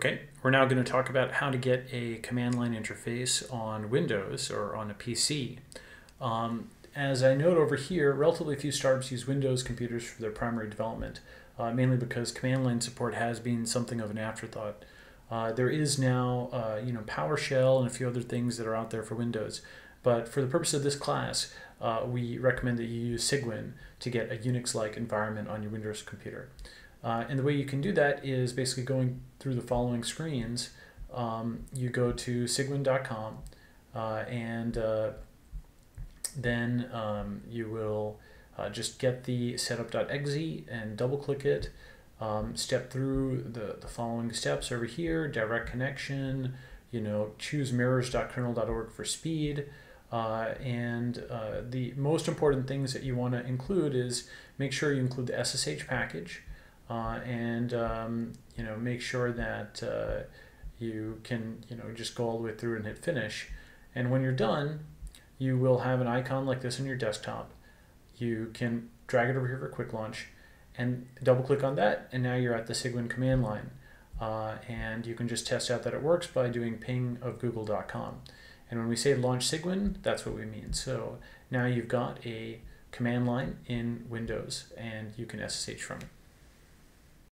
Okay, we're now going to talk about how to get a command line interface on Windows or on a PC. Um, as I note over here, relatively few startups use Windows computers for their primary development, uh, mainly because command line support has been something of an afterthought. Uh, there is now, uh, you know, PowerShell and a few other things that are out there for Windows, but for the purpose of this class, uh, we recommend that you use Cygwin to get a Unix-like environment on your Windows computer. Uh, and the way you can do that is basically going through the following screens. Um, you go to cygwin.com uh, and uh, then um, you will uh, just get the setup.exe and double click it. Um, step through the, the following steps over here, direct connection, you know, choose mirrors.kernel.org for speed. Uh, and uh, the most important things that you want to include is make sure you include the SSH package uh, and um, you know make sure that uh, you can you know just go all the way through and hit finish. And when you're done you will have an icon like this on your desktop. You can drag it over here for quick launch and double click on that and now you're at the Cygwin command line. Uh, and you can just test out that it works by doing ping of google.com and when we say launch Cygwin that's what we mean. So now you've got a command line in Windows and you can SSH from it